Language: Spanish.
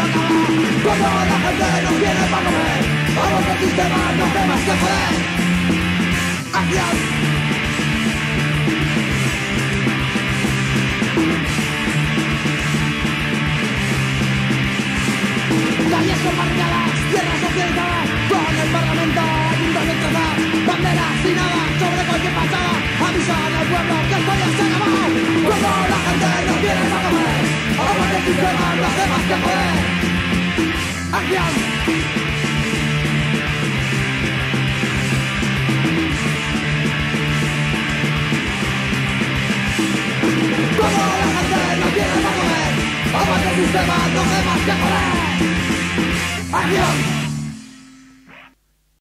acaba Cuando la gente no tiene para comer Vamos el sistema no más que joder Acción Calles barriadas, tierras socializadas Con el parlamento a de trazar Banderas y nada Vamos el sistema no hace más que joder Acción Como la gente no tiene para comer Vamos el sistema no hace más que joder Acción